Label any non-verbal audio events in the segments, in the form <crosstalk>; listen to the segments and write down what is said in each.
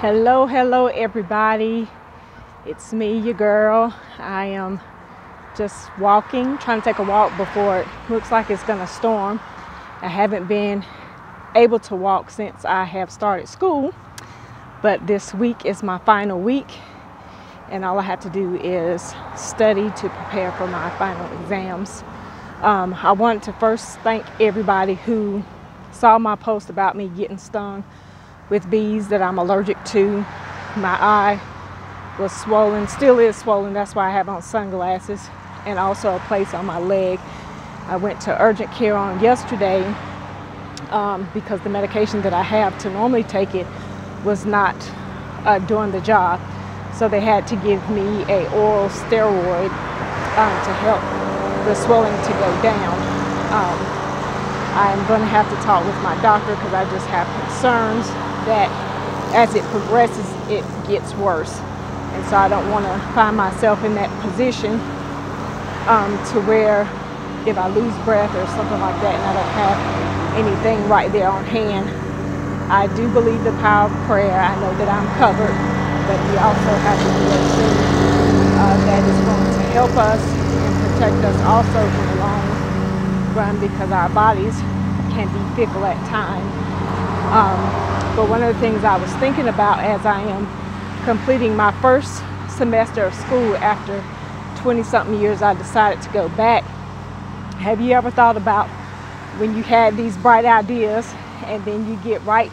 Hello, hello, everybody. It's me, your girl. I am just walking, trying to take a walk before it looks like it's to storm. I haven't been able to walk since I have started school, but this week is my final week, and all I have to do is study to prepare for my final exams. Um, I want to first thank everybody who saw my post about me getting stung with bees that I'm allergic to. My eye was swollen, still is swollen, that's why I have on sunglasses, and also a place on my leg. I went to urgent care on yesterday um, because the medication that I have to normally take it was not uh, doing the job. So they had to give me a oral steroid um, to help the swelling to go down. Um, I'm going to have to talk with my doctor because I just have concerns that as it progresses, it gets worse. And so I don't want to find myself in that position um, to where if I lose breath or something like that and I don't have anything right there on hand. I do believe the power of prayer. I know that I'm covered, but we also have to do everything uh, that is going to help us and protect us also in the long run because our bodies can be fickle at times. Um, but one of the things I was thinking about as I am completing my first semester of school after 20 something years, I decided to go back. Have you ever thought about when you had these bright ideas and then you get right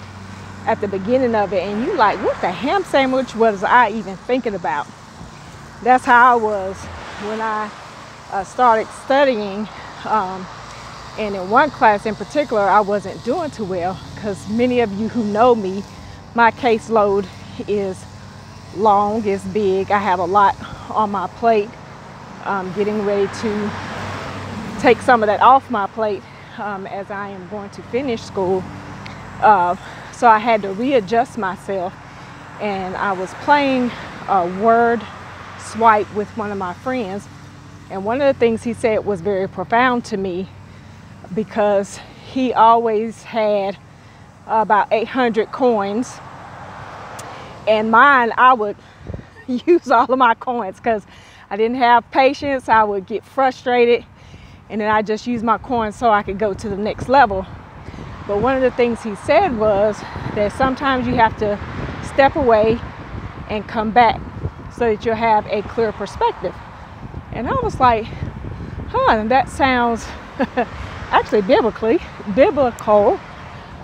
at the beginning of it and you like, what the ham sandwich was I even thinking about? That's how I was when I uh, started studying. Um, and in one class in particular, I wasn't doing too well because many of you who know me, my caseload is long, is big. I have a lot on my plate. I'm getting ready to take some of that off my plate um, as I am going to finish school. Uh, so I had to readjust myself and I was playing a word swipe with one of my friends. And one of the things he said was very profound to me because he always had about 800 coins. And mine, I would <laughs> use all of my coins because I didn't have patience. I would get frustrated and then I just use my coins so I could go to the next level. But one of the things he said was that sometimes you have to step away and come back so that you'll have a clear perspective. And I was like, huh, that sounds <laughs> actually biblically, biblical,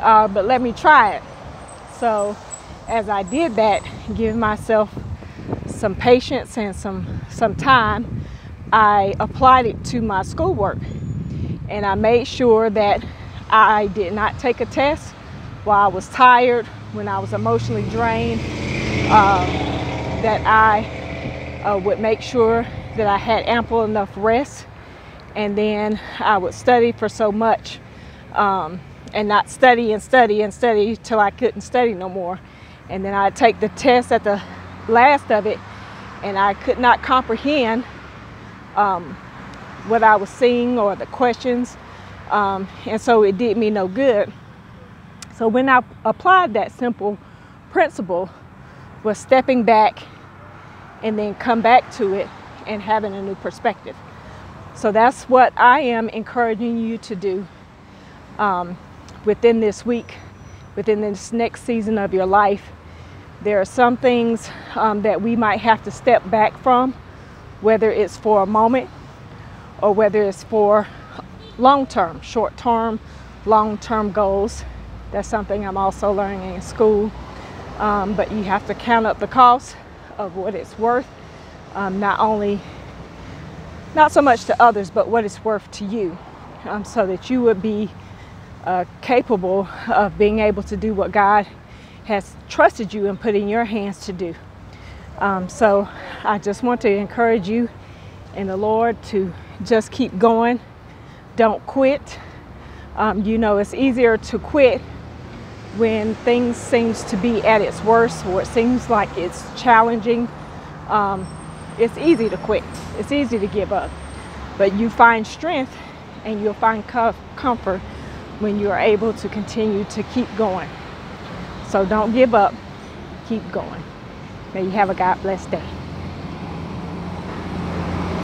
uh, but let me try it. So as I did that, give myself some patience and some, some time, I applied it to my schoolwork and I made sure that I did not take a test while I was tired, when I was emotionally drained, uh, that I uh, would make sure that I had ample enough rest and then I would study for so much um, and not study and study and study till I couldn't study no more. And then I'd take the test at the last of it and I could not comprehend um, what I was seeing or the questions. Um, and so it did me no good. So when I applied that simple principle was stepping back and then come back to it and having a new perspective. So that's what I am encouraging you to do um, within this week, within this next season of your life. There are some things um, that we might have to step back from whether it's for a moment or whether it's for long term, short term, long term goals. That's something I'm also learning in school. Um, but you have to count up the cost of what it's worth, um, not only, not so much to others, but what it's worth to you, um, so that you would be uh, capable of being able to do what God has trusted you and put in your hands to do. Um, so I just want to encourage you in the Lord to just keep going. Don't quit. Um, you know, it's easier to quit when things seems to be at its worst or it seems like it's challenging. Um, it's easy to quit. It's easy to give up. But you find strength and you'll find comfort when you are able to continue to keep going. So don't give up. keep going. May you have a God bless day.